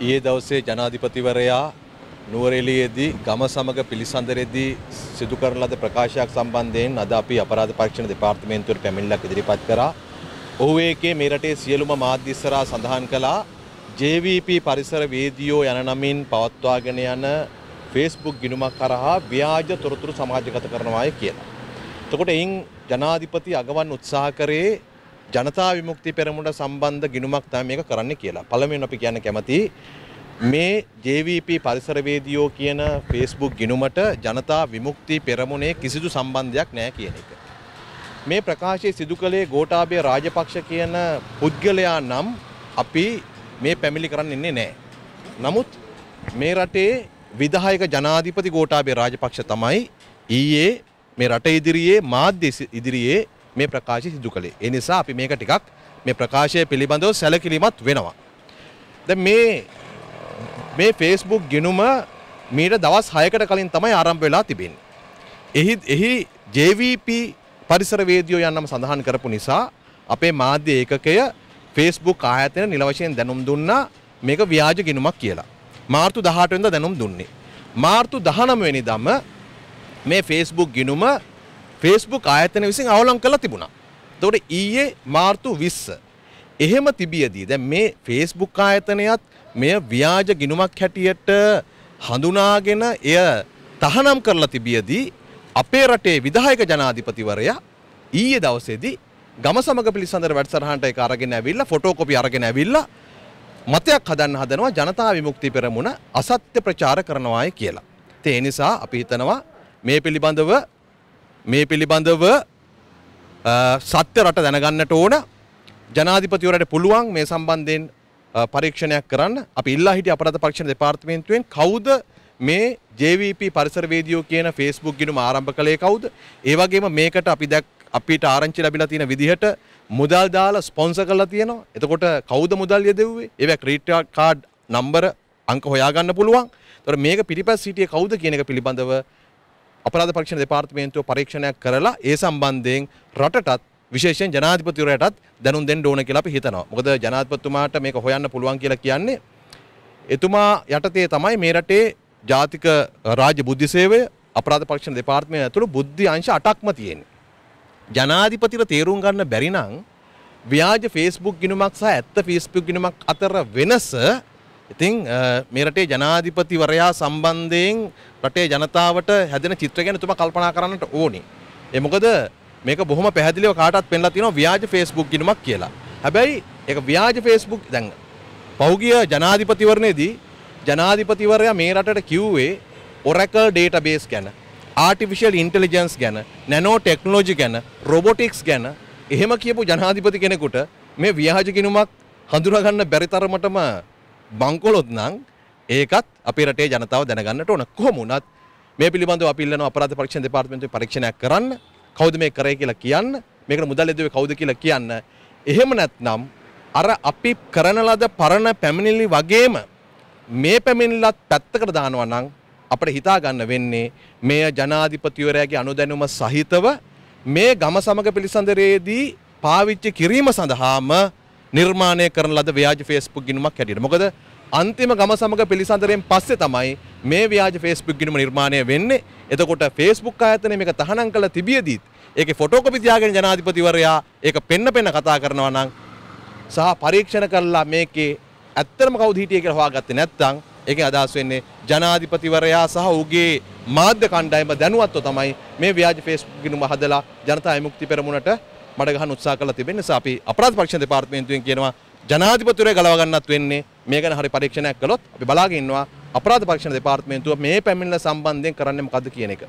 ඊයේ දවසේ ජනාධිපතිවරයා නුවරඑළියේදී ගම සමග පිළිසඳරෙදී සිදු කරන ලද ප්‍රකාශයක් සම්බන්ධයෙන් අද අපි අපරාධ පරීක්ෂණ දෙපාර්තමේන්තුවට පැමිණිල්ලක් ඉදිරිපත් කරා. ඔහු ඒකේ මේ රටේ සියලුම මාධ්‍ය ඉස්සරහා සඳහන් කළා JVP පරිසර වේදියෝ යන නමින් පවත්වාගෙන යන Facebook ගිණුමක් කරහා ව්‍යාජ තොරතුරු සමාජගත කරනවාය කියලා. එතකොට එයින් ජනාධිපති අගවන් උත්සාහ කරේ ජනතා විමුක්ති පෙරමුණ සම්බන්ධ ගිණුමක් තමයි මේක කරන්න කියලා. පළමුවෙන් අපි කියන්න කැමති මේ JVP පරිසරවේදියෝ කියන Facebook ගිණුමට ජනතා විමුක්ති පෙරමුණේ කිසිදු සම්බන්ධයක් නැහැ කියන එක. මේ ප්‍රකාශය සිදු කළේ ගෝඨාභය රාජපක්ෂ කියන පුද්ගලයා නම් අපි මේ පැමිණිලි කරන්න ඉන්නේ නැහැ. නමුත් මේ රටේ විධායක ජනාධිපති ගෝඨාභය රාජපක්ෂ තමයි ඊයේ මේ රට ඉදිරියේ මාධ්‍ය ඉදිරියේ මේ ප්‍රකාශය සිදු කළේ. ඒ නිසා අපි මේක ටිකක් මේ ප්‍රකාශය පිළිබඳව සැලකිලිමත් වෙනවා. දැන් මේ මේ Facebook ගිණුම මීට දවස් 6කට කලින් තමයි ආරම්භ වෙලා තිබෙන්නේ. එහි එහි JVP පරිසරවේදියෝ යන්නම සඳහන් කරපු නිසා අපේ මාධ්‍ය ඒකකය Facebook ආයතන නිල වශයෙන් දැනුම් දුන්නා මේක ව්‍යාජ ගිණුමක් කියලා. මාර්තු 18 වෙනිදා දැනුම් දුන්නේ. මාර්තු 19 වෙනිදාම මේ Facebook ගිණුම Facebook ආයතන විසින් අවලං කරලා තිබුණා. එතකොට ඊයේ මාර්තු 20 එහෙම තිබියදී දැන් මේ Facebook ආයතනයත් මෙය ව්‍යාජ ගිණුමක් හැටියට හඳුනාගෙන එය තහනම් කරලා තිබියදී අපේ රටේ විධායක ජනාධිපතිවරයා ඊයේ දවසේදී ගම සමග පිළිසඳර වැඩසටහනට ඒක අරගෙන ඇවිල්ලා ෆොටෝකොපි අරගෙන ඇවිල්ලා මතයක් හදන්න හදනවා ජනතා විමුක්ති පෙරමුණ අසත්‍ය ප්‍රචාර කරනවායි කියලා. ඒ නිසා අපි හිතනවා මේ පිළිබඳව මේ පිළිබඳව සත්‍ය රට දැනගන්නට ඕන ජනාධිපතිවරට පුළුවන් මේ සම්බන්ධයෙන් පරීක්ෂණයක් කරන්න අපි ඉල්ලා හිටිය අපරාධ පරීක්ෂණ දෙපාර්තමේන්තුවෙන් කවුද මේ JVP පරිසරවේදියෝ කියන Facebook ගිණුම ආරම්භ කළේ කවුද? ඒ වගේම මේකට අපි දැක් අපිට ආරංචි ලැබිලා තියෙන විදිහට මුදල් දාලා ස්පොන්සර් කරලා තියෙනවා. එතකොට කවුද මුදල් යදෙව්වේ? ඒවා ක්‍රෙඩිට් කාඩ් නම්බර අංක හොයාගන්න පුළුවන්. එතකොට මේක පිටිපස්ස සිටියේ කවුද කියන එක පිළිබඳව අපරාධ පරීක්ෂණ දෙපාර්තමේන්තුව පරීක්ෂණයක් කරලා ඒ සම්බන්ධයෙන් රටටත් විශේෂයෙන් ජනාධිපතිවරයටත් දැනුම් දෙන්න ඕන කියලා අපි හිතනවා. මොකද ජනාධිපතිතුමාට මේක හොයන්න පුළුවන් කියලා කියන්නේ එතුමා යටතේ තමයි මේ රටේ ජාතික රාජ්‍ය බුද්ධි සේවය අපරාධ පරීක්ෂණ දෙපාර්තමේන්තුව ඇතුළු බුද්ධි අංශ 8ක්ම තියෙන්නේ. ජනාධිපතිව තේරුම් ගන්න බැරි නම් ව්‍යාජ Facebook ගිණුමක් සහ ඇත්ත Facebook ගිණුමක් අතර වෙනස ඉතින් මේ රටේ ජනාධිපතිවරයා සම්බන්ධයෙන් රටේ ජනතාවට හැදෙන චිත්‍ර ගැන තුමා කල්පනා කරන්නට ඕනේ. ඒ මොකද මේක බොහොම පැහැදිලිව කාටත් පෙන්ලා තියෙනවා ව්‍යාජ Facebook ගිණුමක් කියලා. හැබැයි ඒක ව්‍යාජ Facebook දැන් පෞගිය ජනාධිපතිවරණයේදී ජනාධිපතිවරයා මේ රටට කිව්වේ Oracle database ගැන ආටිෆිෂල් ඉන්ටෙලිජන්ස් ගැන නැනෝ ටෙක්නෝජි ගැන රොබොටික්ස් ගැන එහෙම කියපු ජනාධිපති කෙනෙකුට මේ ව්‍යාජ ගිණුමක් හඳුනාගන්න බැරි තරමටම බංකොලොත් නම් ඒකත් අපේ රටේ ජනතාව දැනගන්නට ඕන. කොහොම වුණත් මේ පිළිබඳව අපි ඉල්ලනවා අපරාධ පරීක්ෂණ දෙපාර්තමේන්තුවේ පරීක්ෂණයක් කරන්න. කවුද මේ කරේ කියලා කියන්න. මේකට මුදල් යදුවේ කවුද කියලා කියන්න. එහෙම නැත්නම් අර අපි කරන ලද පරණ පැමිණිලි වගේම මේ පැමිණිල්ලත් පැත්තකට දානවා නම් අපට හිතා ගන්න වෙන්නේ මේ ජනාධිපතිවරයාගේ අනුදැනුම සහිතව මේ ගම සමග පිළිසඳරේදී පාවිච්චි කිරීම සඳහාම නිර්මාණය කරන ලද ව්‍යාජ Facebook ගිණුමක් හැටියට. මොකද අන්තිම ගම සමග පිළිසඳරෙන් පස්සේ තමයි මේ ව්‍යාජ Facebook ගිණුම නිර්මාණය වෙන්නේ. එතකොට Facebook ආයතනය මේක තහනම් කළ තිබියදීත් ඒකේ ෆොටෝකොපි තියාගෙන ජනාධිපතිවරයා ඒක පෙන්න පෙන්න කතා කරනවා නම් සහ පරීක්ෂණ කරලා මේකේ ඇත්තම කවුද හිටියේ කියලා හොයාගත්තේ නැත්නම් ඒකෙන් අදහස් වෙන්නේ ජනාධිපතිවරයා සහ ඔහුගේ මාධ්‍ය කණ්ඩායම දැනුවත්ව තමයි මේ ව්‍යාජ Facebook ගිණුම හදලා ජනතා විමුක්ති පෙරමුණට මඩ ගහන්න උත්සාහ කරලා තිබෙන නිසා අපි අපරාධ පරීක්ෂණ දෙපාර්තමේන්තුවෙන් කියනවා ජනාධිපතිවරයා ගලව ගන්නත් වෙන්නේ මේ ගැන හරි පරීක්ෂණයක් කළොත් අපි බලාගෙන ඉන්නවා අපරාධ පරීක්ෂණ දෙපාර්තමේන්තුව මේ පැමිණිල්ල සම්බන්ධයෙන් කරන්නේ මොකද්ද කියන එක.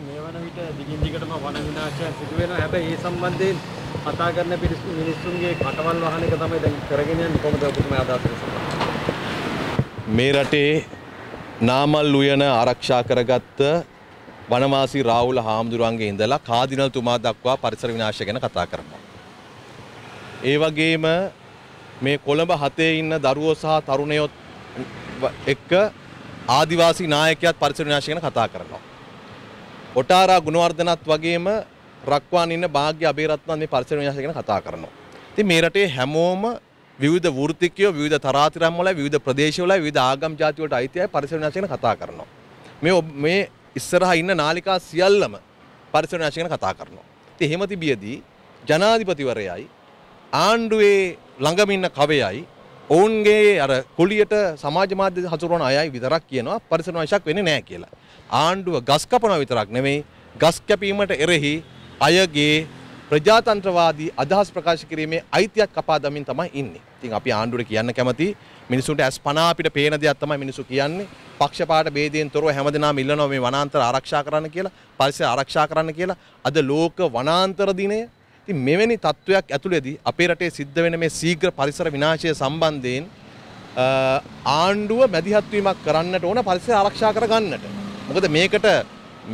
මේ වන විට දිගින් දිගටම වන විනාශයක් සිදු වෙනවා. හැබැයි ඒ සම්බන්ධයෙන් කතා කරන මිනිස්සුන්ගේ කටවල් වහන එක තමයි දැන් කරගෙන යන්නේ කොහොමද ඔබතුමා අදහස් මේ රටේ නාමල් උයන ආරක්ෂා කරගත්ත වනවාසී රාහුල හාමුදුරුවන්ගේ ඉඳලා කාදිනල්තුමා දක්වා පරිසර විනාශය ගැන කතා කරනවා. ඒ වගේම මේ කොළඹ හතේ ඉන්න දරුවෝ සහ තරුණයොත් එක්ක ආදිවාසී නායකයාත් පරිසර විනාශය ගැන කතා කරනවා. ඔටාරා ගුණවර්ධනත් වගේම රක්වාන් ඉන්න භාග්‍ය අබේරත්නත් මේ පරිසර විනාශය ගැන කතා කරනවා. ඉතින් මේ රටේ හැමෝම විවිධ වෘත්තිකයෝ විවිධ තරාතිරම් වල විවිධ ප්‍රදේශවල විවිධ ආගම් ජාති වලට අයිතියි පරිසර විනාශ ගැන කතා කරනවා. මේ ඔබ- මේ ඉස්සරහා ඉන්න නාලිකා සියල්ලම පරිසර විනාශ ගැන කතා කරනවා. ඉතින් එහෙම තිබියදී ජනාධිපතිවරයයි ආණ්ඩුවේ ළඟම ඉන්න කවයයි ඔවුන්ගේ අර කුලියට සමාජ මාධ්‍ය හසුරුවන අයයි විතරක් කියනවා පරිසර විනාශයක් වෙන්නේ නැහැ කියලා. ආණ්ඩුව ගස් කපනවා විතරක් නෙමෙයි ගස් කැපීමට එරෙහි අයගේ ප්‍රජාතන්ත්‍රවාදී අදහස් ප්‍රකාශ කිරීමේ අයිතියක් කපා දමින් තමයි ඉන්නේ. ඉතින් අපි ආණ්ඩුවට කියන්න කැමති මිනිසුන්ට ඇස් පනා අපිට පේන දෙයක් තමයි මිනිස්සු කියන්නේ. පක්ෂපාත ભેදයෙන් තොරව හැමදෙනාම ඉල්ලනවා මේ වනාන්තර ආරක්ෂා කරන්න කියලා, පරිසර ආරක්ෂා කරන්න කියලා. අද ලෝක වනාන්තර දිනය ඉතින් මෙවැනි තත්ත්වයක් ඇතුළේදී අපේ රටේ සිද්ධ වෙන මේ ශීඝ්‍ර පරිසර විනාශය සම්බන්ධයෙන් අ, ආණ්ඩුව මැදිහත්වීමක් කරන්නට ඕන පරිසර ආරක්ෂා කරගන්නට. මොකද මේකට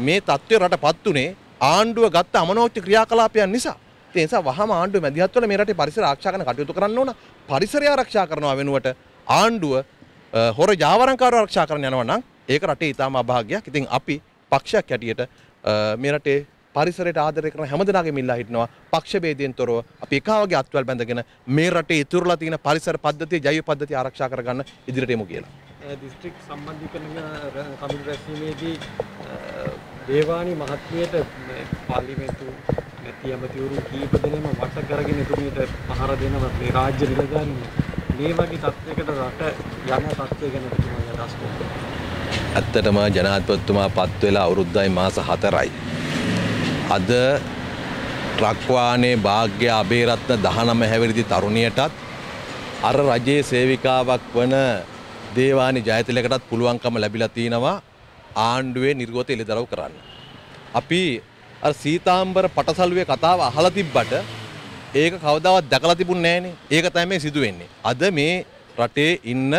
මේ තත්ත්වය රට පත් වුණේ ආණ්ඩුව ගත්ත අමනෝච්ච ක්‍රියාකලාපයන් නිසා. ඒ නිසා වහම ආණ්ඩුව මැදිහත් වෙලා මේ රටේ පරිසර ආරක්ෂා කරන කටයුතු කරන්න ඕන. පරිසරය ආරක්ෂා කරනවා වෙනුවට ආණ්ඩුව අ, හොර ජාවාරම්කාරව ආරක්ෂා කරන්න යනවා නම් ඒක රටේ ඉතාම අභාග්‍යයක්. ඉතින් අපි පක්ෂයක් හැටියට අ, මේ රටේ පරිසරයට ආදරය කරන හැමදෙනාගේම ඉල්ලා හිටනවා පක්ෂ ભેදයෙන් තොරව අපි එකාවගේ අත්වල් බැඳගෙන මේ රටේ ඉතුරුලා තියෙන පරිසර පද්ධතිය ජෛව පද්ධතිය ආරක්ෂා කරගන්න ඉදිරියට එමු කියලා. දිස්ත්‍රික් සම්බන්ධීකරණ කමිටු රැස්වීමේදී අ, දේවානි මහත්මියට මේ පාර්ලිමේන්තු නැති ඇමතිවරු කීප දෙනෙම වට කරගෙන එතුමියට පහර දෙනවා මේ රාජ්‍ය නිලධාරීන් මේ වගේ තත්යකට රට යන තත්ත්වය ගැන එතුමාගේ අදහස් කොහොමද? ඇත්තටම ජනාධිපතිතුමා පත් වෙලා අවුරුද්දයි මාස 4යි. අද ට්‍රක්වානේ භාග්‍ය අබේරත්න 19 හැවිරිදි තරුණියටත් අර රජයේ සේවිකාවක් වන දේවානි ජයතිලකටත් පුළුවන්කම ලැබිලා තිනවා ආණ්ඩුවේ නිර්ගෝත එළිදරව් කරන්න. අපි අර සීතාම්බර පටසල්ුවේ කතාව අහලා තිබ්බට ඒක කවදාවත් දැකලා තිබුණේ නැහනේ. ඒක තමයි මේ සිදු වෙන්නේ. අද මේ රටේ ඉන්න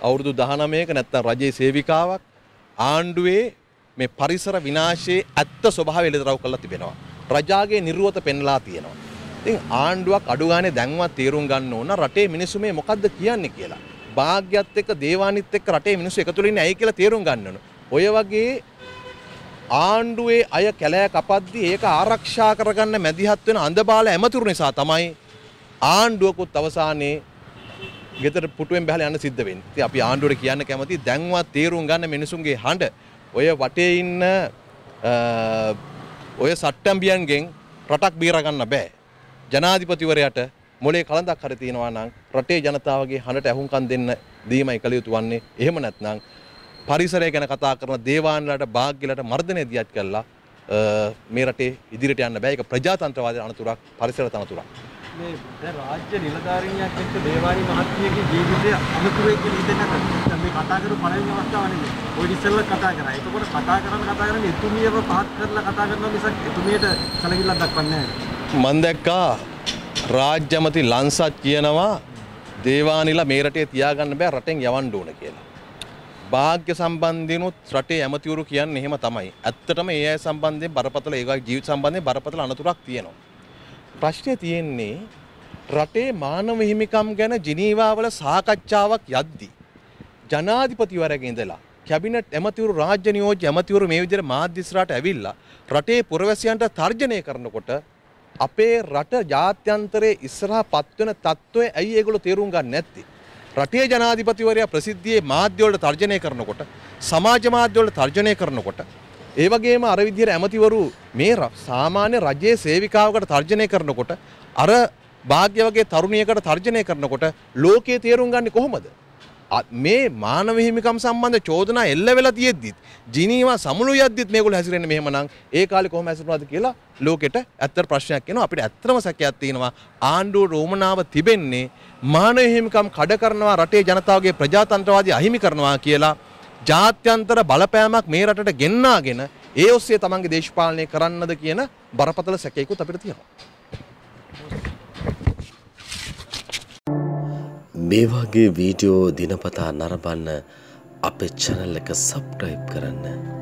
අවුරුදු 19ක නැත්තම් රජයේ සේවිකාවක් ආණ්ඩුවේ මේ පරිසර විනාශයේ ඇත්ත ස්වභාවය එළිදරව් කරලා තිබෙනවා. රජාගේ නිර්වත පෙන්ලා තියෙනවා. ඉතින් ආණ්ඩුවක් අඩු ගානේ දැන්වත් තීරුම් ගන්න ඕන රටේ මිනිස්සු මේ මොකද්ද කියන්නේ කියලා. භාග්‍යත් එක්ක දේවානිත් එක්ක රටේ මිනිස්සු එකතු වෙලා ඉන්නේ ඇයි කියලා තීරුම් ගන්න ඕන. ඔය වගේ ආණ්ඩුවේ අය කැලෑ කපද්දී ඒක ආරක්ෂා කරගන්න මැදිහත් වෙන අඳබාල ඇමතුරු නිසා තමයි ආණ්ඩුවකුත් අවසානයේ ගෙදර පුටුවෙන් බහලා යන්න සිද්ධ වෙන්නේ. ඉතින් අපි ආණ්ඩුවට කියන්න කැමති දැන්වත් තීරුම් ගන්න මිනිසුන්ගේ හඬ ඔය වටේ ඉන්න අ, ඔය සට්ටම්බියන්ගෙන් රටක් බේර ගන්න බෑ. ජනාධිපතිවරයාට මොලේ කලඳක් හරි තියෙනවා නම් රටේ ජනතාවගේ හඬට ඇහුම්කන් දෙන්න දීමයි කළ යුතු වන්නේ. එහෙම නැත්නම් පරිසරය ගැන කතා කරන දේවාන්ලට භාග්‍යලට මර්ධනය දියත් කළා මේ රටේ ඉදිරියට යන්න බෑ. ඒක ප්‍රජාතන්ත්‍රවාදී අනතුරක්, පරිසර තනතුරක්. මේ දැන් රාජ්‍ය නිලධාරීනියක් එක්ක දේවානි මහත්මියගේ ජීවිතය අනුතුරේ කියලා හිතෙන්නත් දැන් මේ කතා කරපු පළවෙනි අවස්ථාව නෙමෙයි. ඔය ඉස්සෙල්ලා කතා කරා. ඒකකොට කතා කරන කතා කරන්නේ එතුමියව පහත් කරලා කතා කරනවා මිසක් එතුමියට සැලකිල්ලක් දක්වන්නේ නැහැ. මන් දැක්කා රාජ්‍යමති ලන්සත් කියනවා දේවානිලා මේ රටේ තියාගන්න බෑ රටෙන් යවන්න ඕන කියලා. භාග්‍ය සම්බන්ධිනුත් රටේ ඇමතිවරු කියන්නේ එහෙම තමයි. ඇත්තටම ඒ අය සම්බන්ධයෙන් බරපතල ඒගොල්ලෝ ජීවිත සම්බන්ධයෙන් බරපතල අනතුරක් තියෙනවා. ප්‍රශ්නේ තියෙන්නේ රටේ මානව හිමිකම් ගැන ජිනීවා වල සාකච්ඡාවක් යද්දී ජනාධිපතිවරයාගේ ඉඳලා කැබිනට් ඇමතිවරු රාජ්‍ය නියෝජ්‍ය ඇමතිවරු මේ විදිහට මාධ්‍ය ඉස්සරහට ඇවිල්ලා රටේ පුරවැසියන්ට තර්ජනය කරනකොට අපේ රට ජාත්‍යන්තරයේ ඉස්සරහා පත්වෙන තත්ත්වය ඇයි ඒගොල්ලෝ තේරුම් ගන්න නැත්තේ? රටේ ජනාධිපතිවරයා ප්‍රසිද්ධියේ මාධ්‍ය වලට තර්ජනය කරනකොට සමාජ මාධ්‍ය වලට තර්ජනය කරනකොට ඒ වගේම අර විදිහට ඇමතිවරු මේ ර- සාමාන්‍ය රජයේ සේවිකාවකට තර්ජනය කරනකොට අර භාග්‍ය වගේ තරුණියකට තර්ජනය කරනකොට ලෝකයේ තේරුම් ගන්නේ කොහොමද? අ- මේ මානව හිමිකම් සම්බන්ධ චෝදනා එල්ල වෙලා තියෙද්දිත් ජිනීවා සමුළු යද්දිත් මේගොල්ලෝ හැසිරෙන්නේ මෙහෙමනම් ඒ කාලේ කොහොම හැසිරුණාද කියලා ලෝකෙට ඇත්තට ප්‍රශ්නයක් එනවා අපිට ඇත්තම සැකයක් තියෙනවා ආණ්ඩුවට උවමනාව තිබෙන්නේ මානව හිමිකම් කඩ කරනවා රටේ ජනතාවගේ ප්‍රජාතන්ත්‍රවාදී අහිමි කරනවා කියලා ජාත්‍යන්තර බලපෑමක් මේ රටට ගෙන්නාගෙන ඒ ඔස්සේ තමන්ගේ දේශපාලනය කරන්නද කියන බරපතල සැකයකුත් අපිට තියෙනවා මේ වගේ වීඩියෝ දිනපතා නරබන්න අපේ චැනල් එක සබ්ස්ක්‍රයිබ් කරන්න.